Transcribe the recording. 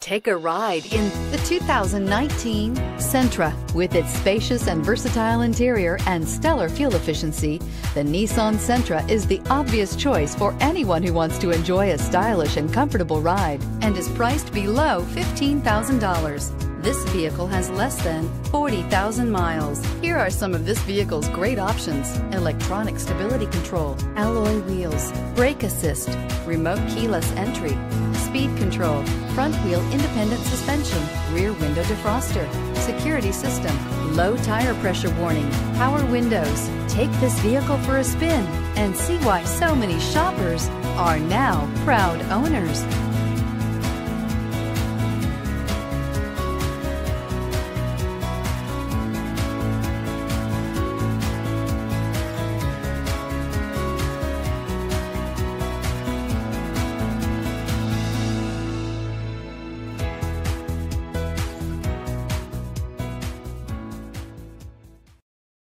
Take a ride in the 2019 Sentra. With its spacious and versatile interior and stellar fuel efficiency, the Nissan Sentra is the obvious choice for anyone who wants to enjoy a stylish and comfortable ride and is priced below $15,000. This vehicle has less than 40,000 miles. Here are some of this vehicle's great options. Electronic stability control, alloy wheels, brake assist, remote keyless entry, speed control, front wheel independent suspension, rear window defroster, security system, low tire pressure warning, power windows. Take this vehicle for a spin and see why so many shoppers are now proud owners.